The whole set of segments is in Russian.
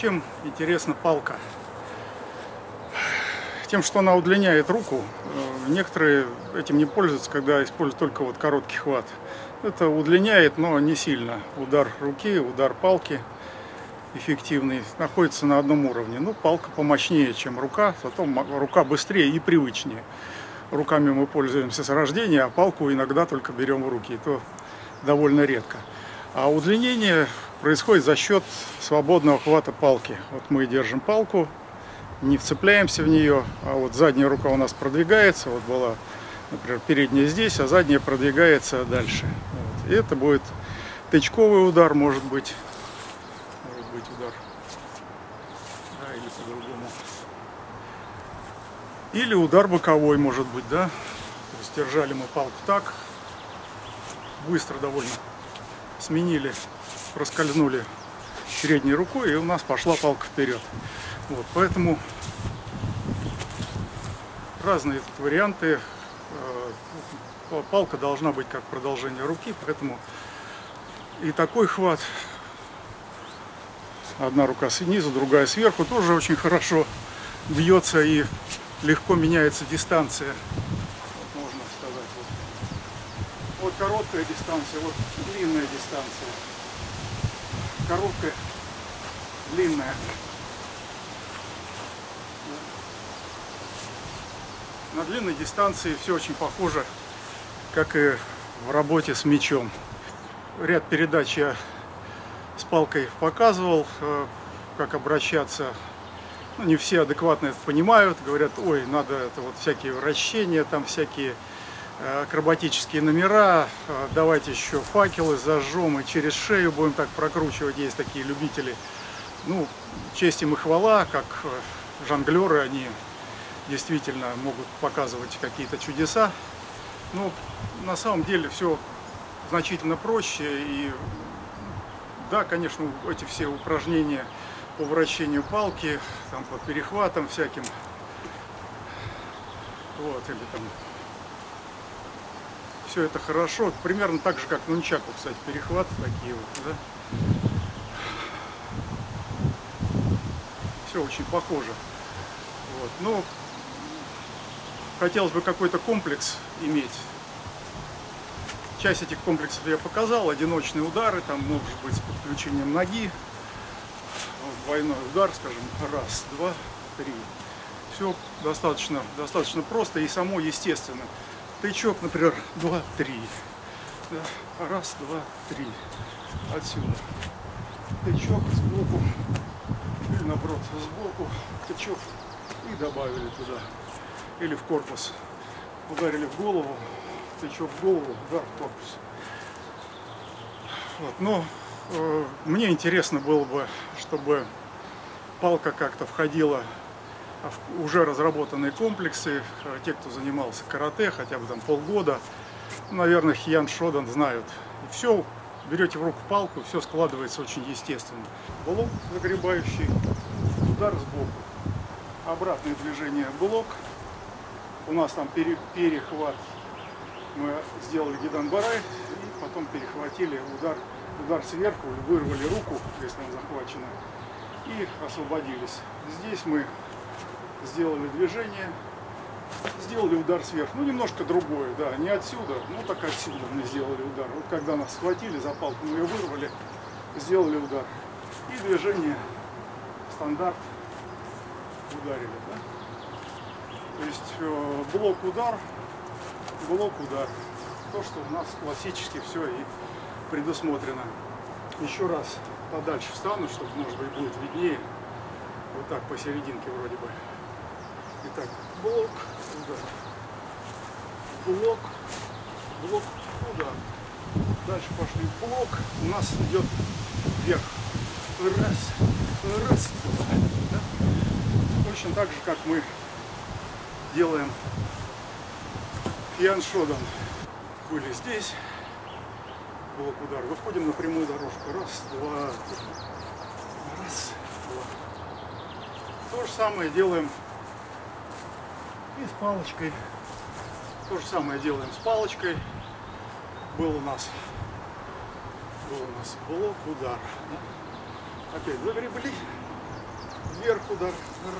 Чем интересна палка? Тем, что она удлиняет руку. Э, некоторые этим не пользуются, когда используют только вот короткий хват. Это удлиняет, но не сильно. Удар руки, удар палки эффективный находится на одном уровне. Ну, палка помощнее, чем рука, зато рука быстрее и привычнее. Руками мы пользуемся с рождения, а палку иногда только берем в руки, и то довольно редко. А удлинение происходит за счет свободного хвата палки. Вот мы держим палку, не вцепляемся в нее, а вот задняя рука у нас продвигается, вот была, например, передняя здесь, а задняя продвигается дальше. Вот. И это будет тычковый удар, может быть, может быть удар, да, или по-другому. Или удар боковой, может быть, да. То есть держали мы палку так, быстро довольно сменили, проскользнули передней рукой, и у нас пошла палка вперед. Вот, поэтому разные варианты. Э, палка должна быть как продолжение руки, поэтому и такой хват. Одна рука снизу, другая сверху, тоже очень хорошо бьется и легко меняется дистанция. Вот можно сказать. Вот. вот короткая дистанция, вот длинная дистанция. Короткая, длинная. На длинной дистанции все очень похоже, как и в работе с мячом. Ряд передач я с палкой показывал, э, как обращаться. Ну, не все адекватно это понимают, говорят, ой, надо это вот всякие вращения, там всякие акробатические номера, э, давайте еще факелы зажжем и через шею будем так прокручивать, есть такие любители. Ну, честь им и хвала, как жонглеры, они действительно могут показывать какие-то чудеса. Но на самом деле все значительно проще. И да, конечно, эти все упражнения по вращению палки, там, по перехватам всяким, вот, или там все это хорошо. Примерно так же, как нунчаку, кстати, перехват такие вот, да. Все очень похоже. Вот. Ну, хотелось бы какой-то комплекс иметь. Часть этих комплексов я показал, одиночные удары, там может быть с подключением ноги, двойной удар, скажем, раз, два, три. Все достаточно, достаточно просто и само естественно. Тычок, например, два, три. Да. Раз, два, три. Отсюда. Тычок сбоку. Или наоборот, сбоку. Тычок. И добавили туда или в корпус. Ударили в голову, тычок в голову, удар в корпус. Вот. Но э, мне интересно было бы, чтобы палка как-то входила уже разработанные комплексы. Э, те, кто занимался карате хотя бы там полгода, наверное, Хиян Шодан знают. И все, берете в руку палку, все складывается очень естественно. Блок загребающий, удар сбоку. Обратное движение блок, у нас там перехват. Мы сделали гиданбарай и потом перехватили удар, удар сверху, вырвали руку, если она захвачена, и освободились. Здесь мы сделали движение, сделали удар сверху. Ну, немножко другое, да, не отсюда, ну так отсюда мы сделали удар. Вот когда нас схватили за палку, мы ее вырвали, сделали удар. И движение стандарт ударили, да. То есть э, блок-удар, блок-удар. То, что у нас классически все и предусмотрено. Еще раз подальше встану, чтобы, может быть, будет виднее. Вот так посерединке вроде бы. Итак, блок, удар. Блок, блок, удар. Дальше пошли блок. У нас идет вверх. Раз, раз, два. Да? Точно так же, как мы делаем Ян Шодан. Были здесь, блок удар. Выходим на прямую дорожку. Раз, два, раз, два. То же самое делаем и с палочкой. То же самое делаем с палочкой. Был у нас, был у нас блок удар. Опять загребли. вверх удар.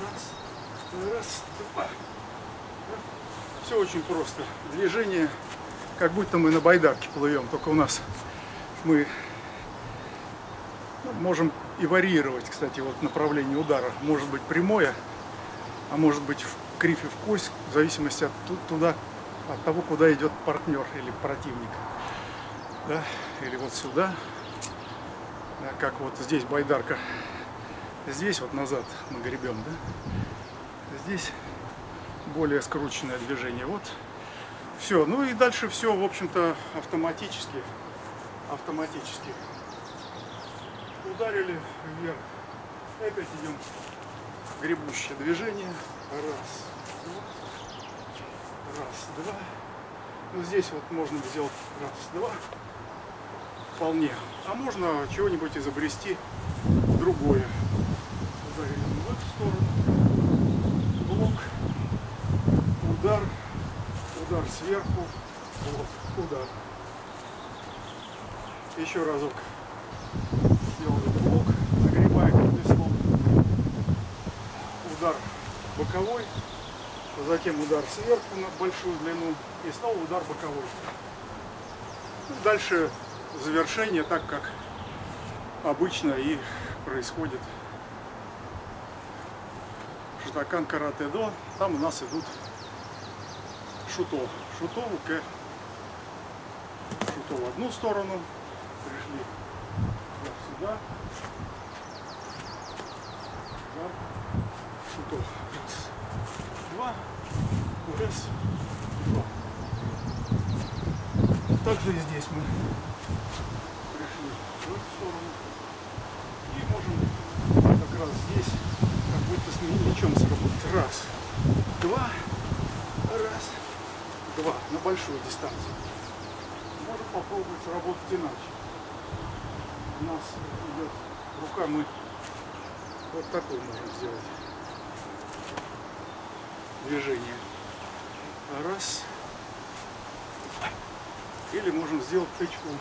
Раз, раз, два. Все очень просто. Движение, как будто мы на байдарке плывем, только у нас мы ну, можем и варьировать, кстати, вот направление удара. Может быть прямое, а может быть кривь и в кость, в зависимости от туда, от того, куда идет партнер или противник. Да? Или вот сюда, да, как вот здесь байдарка, здесь вот назад мы гребем, да? Здесь более скрученное движение. Вот все. Ну и дальше все, в общем-то, автоматически. Автоматически. Ударили вверх. Опять идем гребущее движение. Раз, два. Раз, два. Ну здесь вот можно сделать раз, два. Вполне. А можно чего-нибудь изобрести другое. Ударили в эту сторону. Блок. Удар. Удар сверху. Вот. Удар. Еще разок. Сделали блок. Удар боковой. Затем удар сверху на большую длину. И снова удар боковой. Дальше завершение так, как обычно и происходит Шатакан карате до. Там у нас идут шуто. Шуто, уке. Шуто в одну сторону. Пришли вот сюда. Да. Шуто. Раз, два. Раз, два. Также и здесь мы пришли в эту сторону. И можем как раз здесь как будто с мечом сработать. Раз, два, раз, два. На большую дистанцию. Можем попробовать работать иначе. У нас идет рука, мы вот такой можем сделать движение. Раз. Или можем сделать тычком,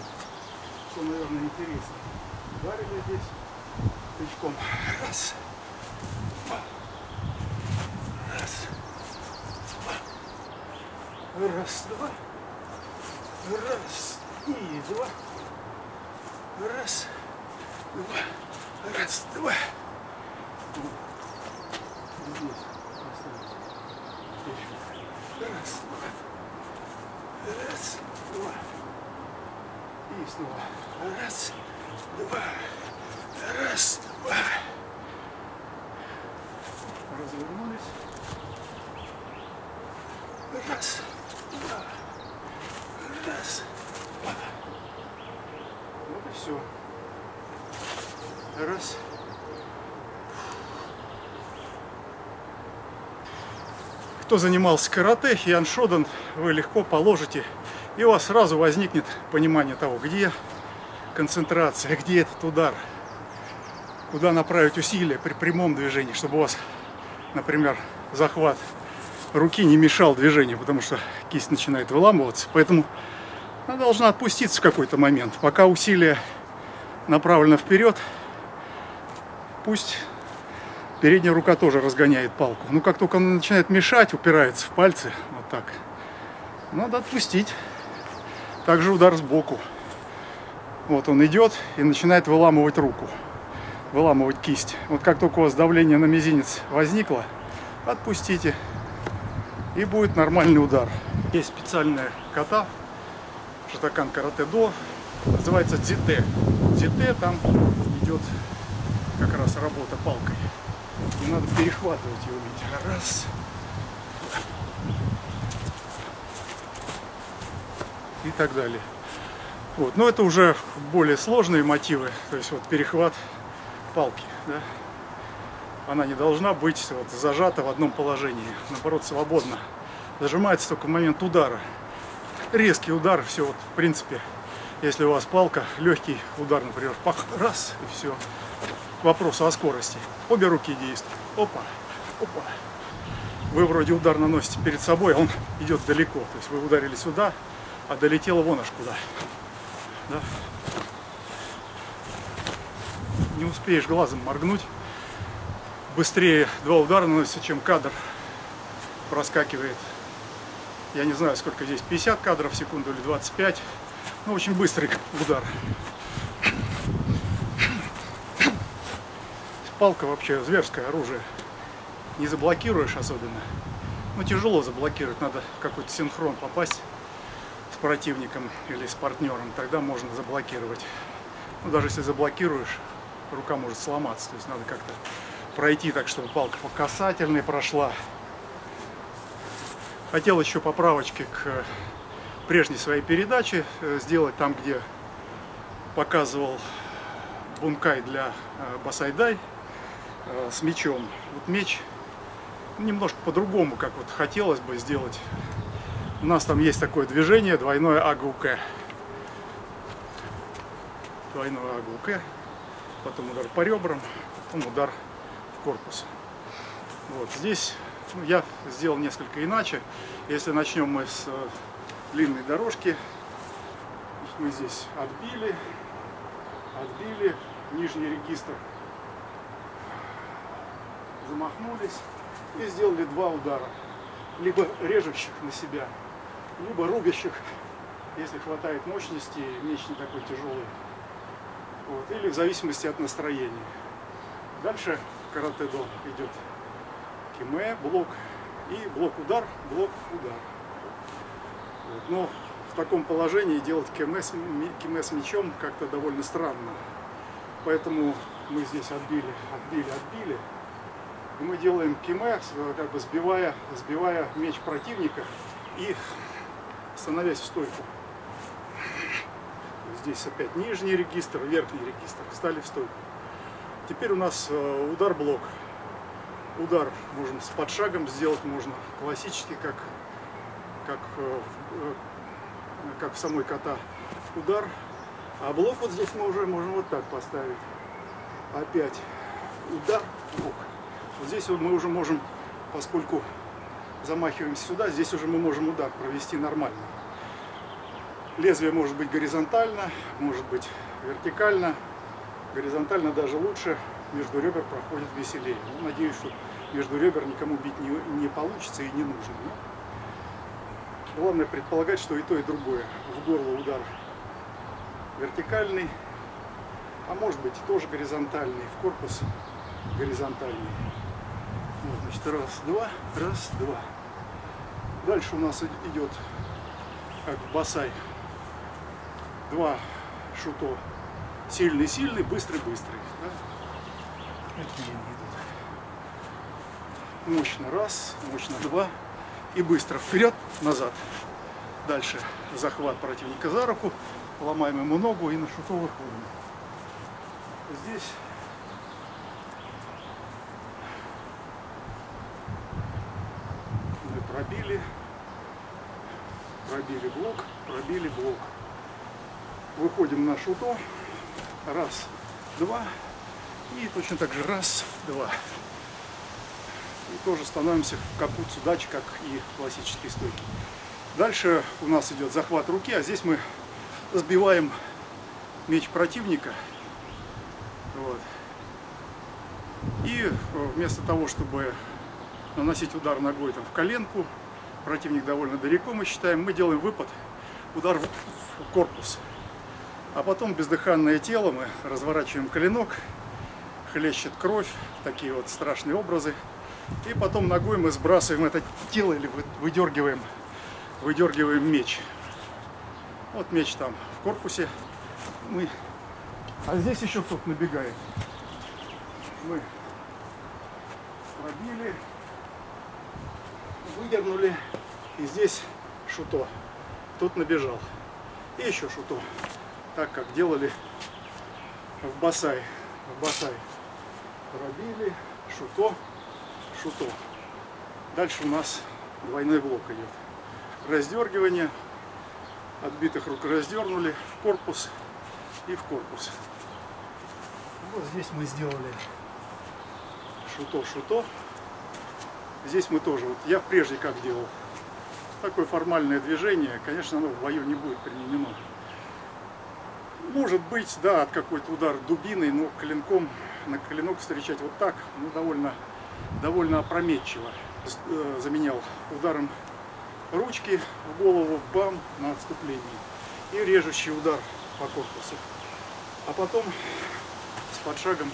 что, наверное, интересно. Ударили здесь тычком. Раз. Раз. Раз, два. Раз. И два. Раз. Два. Раз, два. Здесь поставить. Раз, два. Раз, два. И снова. Раз, два. Раз, два. Развернулись. Раз, два. Раз, два. Вот и все. Раз. Кто занимался карате, Ян Шодан, вы легко положите, и у вас сразу возникнет понимание того, где концентрация, где этот удар, куда направить усилия при прямом движении, чтобы у вас, например, захват руки не мешал движению, потому что кисть начинает выламываться. Поэтому она должна отпуститься в какой-то момент. Пока усилие направлено вперед, пусть Передняя рука тоже разгоняет палку. Но как только она начинает мешать, упирается в пальцы, вот так, надо отпустить. Также удар сбоку. Вот он идет и начинает выламывать руку, выламывать кисть. Вот как только у вас давление на мизинец возникло, отпустите. И будет нормальный удар. Есть специальная ката, шатакан карате до, называется дзите. Дзите там идет как раз работа палкой. И надо перехватывать его, видите. Раз. И так далее. Вот. Но это уже более сложные мотивы. То есть вот перехват палки. Да? Она не должна быть вот, зажата в одном положении. Наоборот, свободно. Зажимается только в момент удара. Резкий удар, все, вот, в принципе, если у вас палка, легкий удар, например, пах, раз, и все к вопросу о скорости. Обе руки действуют. Опа, опа. Вы вроде удар наносите перед собой, а он идет далеко. То есть вы ударили сюда, а долетело вон аж куда. Да? Не успеешь глазом моргнуть, быстрее два удара наносится, чем кадр проскакивает. Я не знаю, сколько здесь, 50 кадров в секунду или 25. Ну, очень быстрый удар. Палка вообще зверское оружие. Не заблокируешь особенно. Ну, тяжело заблокировать, надо какой-то синхрон попасть с противником или с партнером, тогда можно заблокировать. Ну, даже если заблокируешь, рука может сломаться, то есть надо как-то пройти так, чтобы палка по касательной прошла. Хотел еще поправочки к прежней своей передаче э, сделать там, где показывал бункай для э, басайдай э, с мечом. Вот меч немножко по-другому, как вот хотелось бы сделать. У нас там есть такое движение, двойное АГУК. Двойное АГУК, потом удар по ребрам, потом удар в корпус. Вот здесь ну, я сделал несколько иначе. Если начнем мы с э, длинной дорожки, мы здесь отбили, отбили нижний регистр, замахнулись и сделали два удара. Либо режущих на себя, либо рубящих, если хватает мощности, меч не такой тяжелый. Вот. Или в зависимости от настроения. Дальше каратэ-до идет киме, блок и блок-удар, блок-удар. Вот. Но в таком положении делать киме с, киме с мечом как-то довольно странно. Поэтому мы здесь отбили, отбили, отбили. И мы делаем киме, как бы сбивая, сбивая меч противника и становясь в стойку. Здесь опять нижний регистр, верхний регистр. Встали в стойку. Теперь у нас э, удар-блок. Удар можно с подшагом сделать, можно классически, как, как, э, э, как в самой кота удар. А блок вот здесь мы уже можем вот так поставить. Опять удар, блок. Вот здесь мы уже можем, поскольку замахиваемся сюда, здесь уже мы можем удар провести нормально. Лезвие может быть горизонтально, может быть вертикально. Горизонтально даже лучше, между ребер проходит веселее. Ну, надеюсь, что между ребер никому бить не, не получится и не нужно. Но главное предполагать, что и то, и другое. В горло удар вертикальный, а может быть тоже горизонтальный, в корпус горизонтальный. Вот, значит, раз, два, раз, два. Дальше у нас идет, как в басай, два шуто. Сильный-сильный, быстрый-быстрый. Да? Какие они идут. Мощно раз, мощно два. И быстро вперед, назад. Дальше захват противника за руку, ломаем ему ногу и на шуто выходим. Здесь пробили, пробили блок, пробили блок. Выходим на шуто. Раз, два. И точно так же раз, два. И тоже становимся в капут судач, как и классические стойки. Дальше у нас идет захват руки, а здесь мы сбиваем меч противника. Вот. И вместо того, чтобы наносить удар ногой там, в коленку. Противник довольно далеко, мы считаем. Мы делаем выпад, удар в корпус. А потом бездыханное тело мы разворачиваем коленок, хлещет кровь, такие вот страшные образы. И потом ногой мы сбрасываем это тело или выдергиваем, выдергиваем меч. Вот меч там в корпусе. Мы... А здесь еще кто-то набегает. Мы пробили выдернули, и здесь шуто. Тут набежал. И еще шуто. Так как делали в басай. В басай. Пробили, шуто, шуто. Дальше у нас двойной блок идет. Раздергивание. Отбитых рук раздернули в корпус и в корпус. Вот здесь мы сделали шуто-шуто. Здесь мы тоже, вот я прежде как делал, такое формальное движение, конечно, оно в бою не будет применено. Может быть, да, от какой-то удар дубиной, но клинком на клинок встречать вот так, ну, довольно, довольно опрометчиво. Э, заменял ударом ручки в голову, бам, на отступлении. И режущий удар по корпусу. А потом с подшагом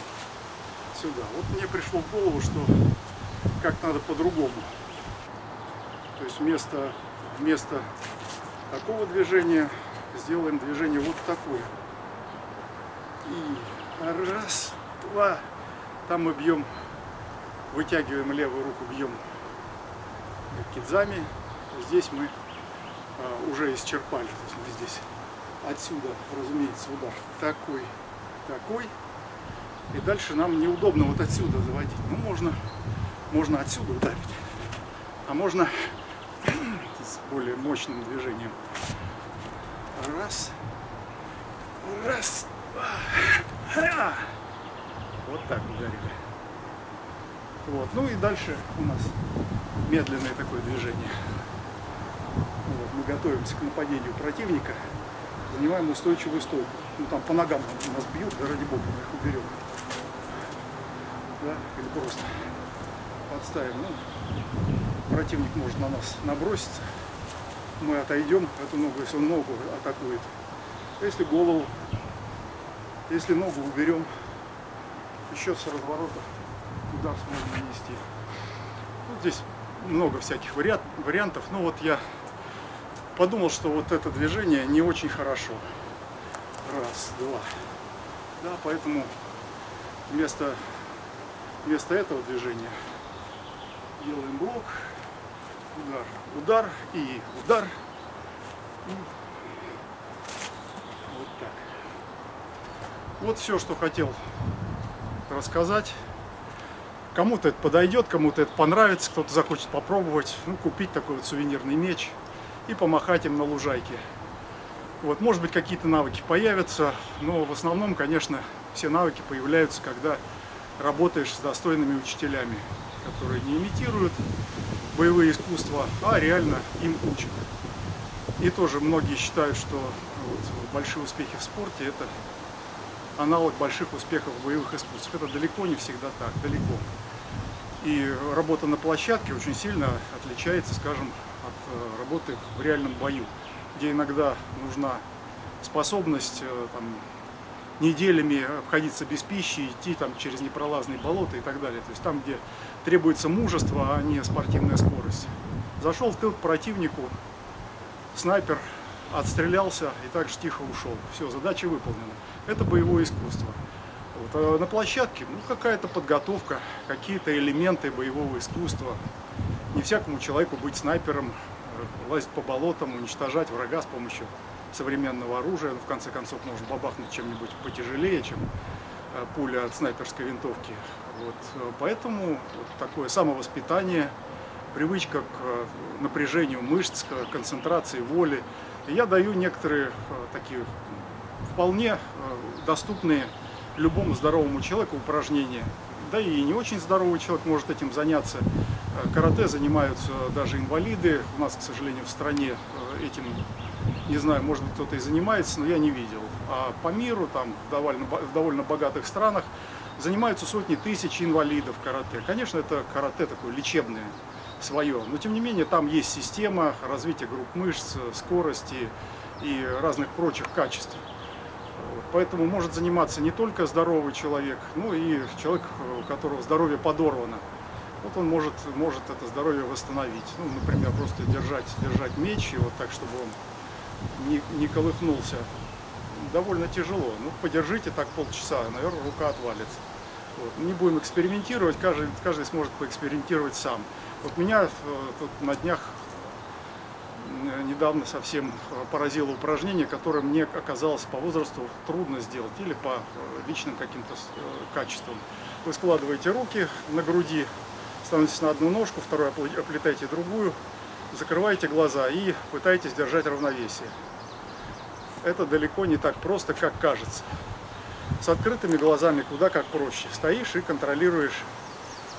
сюда. Вот мне пришло в голову, что как надо по-другому. То есть вместо, вместо такого движения сделаем движение вот такое. И раз, два. Там мы бьем, вытягиваем левую руку, бьем кидзами. Здесь мы а, уже исчерпали. То есть мы здесь отсюда, разумеется, удар такой, такой. И дальше нам неудобно вот отсюда заводить. Ну, можно, можно отсюда ударить. А можно с более мощным движением. Раз. Раз. Два. Вот так ударили. Вот. Ну и дальше у нас медленное такое движение. Вот. Мы готовимся к нападению противника. Занимаем устойчивую стойку. Ну там по ногам нас бьют, да ради бога, мы их уберем да, или просто подставим. Ну, противник может на нас наброситься, мы отойдем эту ногу, если он ногу атакует. Если голову, если ногу уберем, еще с разворота удар сможем нанести. Вот здесь много всяких вариантов, но вот я подумал, что вот это движение не очень хорошо. Раз, два. Да, поэтому вместо Вместо этого движения делаем блок, удар, удар и удар. Вот так. Вот все, что хотел рассказать. Кому-то это подойдет, кому-то это понравится, кто-то захочет попробовать, ну, купить такой вот сувенирный меч и помахать им на лужайке. Вот, может быть, какие-то навыки появятся, но в основном, конечно, все навыки появляются, когда работаешь с достойными учителями, которые не имитируют боевые искусства, а реально им учат. И тоже многие считают, что вот большие успехи в спорте – это аналог больших успехов в боевых искусствах. Это далеко не всегда так, далеко. И работа на площадке очень сильно отличается, скажем, от э, работы в реальном бою, где иногда нужна способность э, там, неделями обходиться без пищи, идти там через непролазные болота и так далее. То есть там, где требуется мужество, а не спортивная скорость. Зашел в тыл к противнику, снайпер отстрелялся и также тихо ушел. Все, задача выполнена. Это боевое искусство. Вот. А на площадке ну, какая-то подготовка, какие-то элементы боевого искусства. Не всякому человеку быть снайпером, э, лазить по болотам, уничтожать врага с помощью современного оружия. Ну, в конце концов, можно бабахнуть чем-нибудь потяжелее, чем э, пуля от снайперской винтовки. Вот. Э, поэтому вот такое самовоспитание, привычка к э, напряжению мышц, к концентрации воли. И я даю некоторые такие вполне доступные любому здоровому человеку упражнения. Да и не очень здоровый человек может этим заняться. Карате занимаются даже инвалиды. У нас, к сожалению, в стране этим не знаю, может быть кто-то и занимается, но я не видел. А по миру, там, в довольно, в довольно богатых странах, занимаются сотни тысяч инвалидов карате. Конечно, это карате такое лечебное свое, но тем не менее там есть система развития групп мышц, скорости и разных прочих качеств. Поэтому может заниматься не только здоровый человек, но и человек, у которого здоровье подорвано. Вот он может, может это здоровье восстановить. Ну, например, просто держать, держать меч, и вот так, чтобы он не, не колыхнулся. Довольно тяжело. Ну, подержите так полчаса, наверное, рука отвалится. Вот. Не будем экспериментировать, каждый, каждый сможет поэкспериментировать сам. Вот меня э, тут на днях недавно совсем поразило упражнение, которое мне оказалось по возрасту трудно сделать или по э, личным каким-то качествам. Вы складываете руки на груди, становитесь на одну ножку, вторую оплетаете другую, закрываете глаза и пытаетесь держать равновесие. Это далеко не так просто, как кажется. С открытыми глазами куда как проще. Стоишь и контролируешь.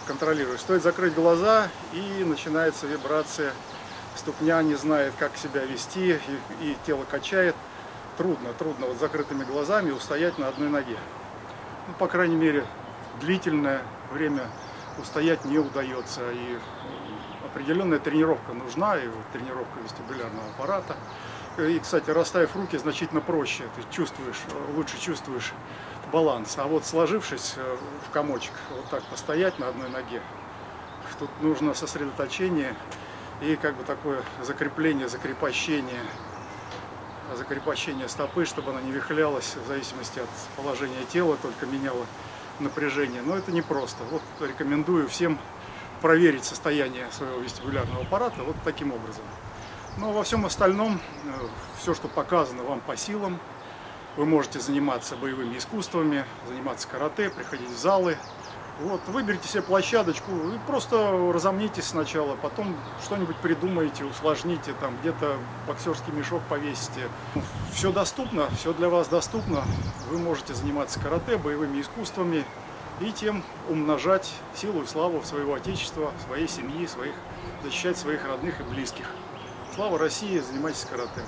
контролируешь. Стоит закрыть глаза и начинается вибрация. Ступня не знает, как себя вести, и, и тело качает. Трудно, трудно вот закрытыми глазами устоять на одной ноге. Ну, по крайней мере, длительное время устоять не удается. И определенная тренировка нужна, и тренировка вестибулярного аппарата. И, кстати, расставив руки, значительно проще. Ты чувствуешь, лучше чувствуешь баланс. А вот сложившись э, в комочек, вот так постоять на одной ноге, тут нужно сосредоточение и как бы такое закрепление, закрепощение, закрепощение стопы, чтобы она не вихлялась в зависимости от положения тела, только меняла напряжение. Но это непросто. Вот рекомендую всем проверить состояние своего вестибулярного аппарата вот таким образом. Но во всем остальном, э, все, что показано вам по силам, вы можете заниматься боевыми искусствами, заниматься карате, приходить в залы. Вот, выберите себе площадочку и просто разомнитесь сначала, потом что-нибудь придумаете, усложните, там где-то боксерский мешок повесите. Все доступно, все для вас доступно. Вы можете заниматься карате, боевыми искусствами и тем умножать силу и славу своего отечества, своей семьи, своих, защищать своих родных и близких. Слава России, занимайтесь карате.